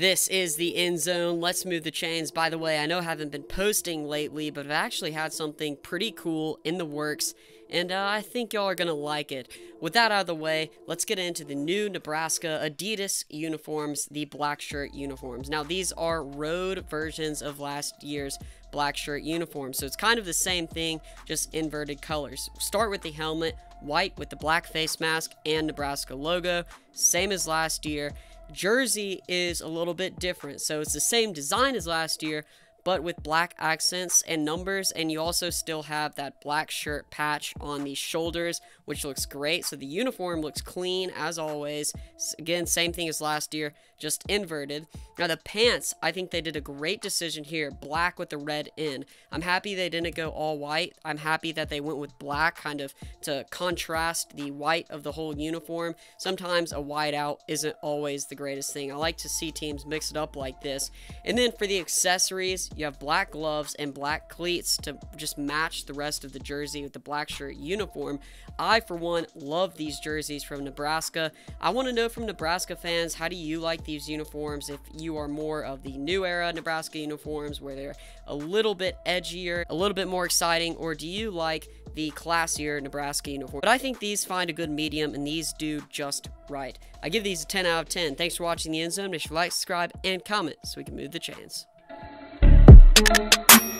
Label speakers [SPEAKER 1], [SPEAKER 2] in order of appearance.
[SPEAKER 1] This is the end zone. Let's move the chains. By the way, I know I haven't been posting lately, but I've actually had something pretty cool in the works, and uh, I think y'all are going to like it. With that out of the way, let's get into the new Nebraska Adidas uniforms, the black shirt uniforms. Now, these are road versions of last year's black shirt uniforms, so it's kind of the same thing, just inverted colors. Start with the helmet, white with the black face mask and Nebraska logo, same as last year jersey is a little bit different. So it's the same design as last year, but with black accents and numbers and you also still have that black shirt patch on the shoulders which looks great. So the uniform looks clean as always. Again same thing as last year just inverted. Now the pants i think they did a great decision here black with the red in. I'm happy they didn't go all white. I'm happy that they went with black kind of to contrast the white of the whole uniform. Sometimes a white out isn't always the greatest thing. I like to see teams mix it up like this. And then for the accessories you have black gloves and black cleats to just match the rest of the jersey with the black shirt uniform. I, for one, love these jerseys from Nebraska. I want to know from Nebraska fans, how do you like these uniforms? If you are more of the new era Nebraska uniforms where they're a little bit edgier, a little bit more exciting, or do you like the classier Nebraska uniform. But I think these find a good medium, and these do just right. I give these a 10 out of 10. Thanks for watching the end zone. Make sure to like, subscribe, and comment so we can move the chains. Thank you.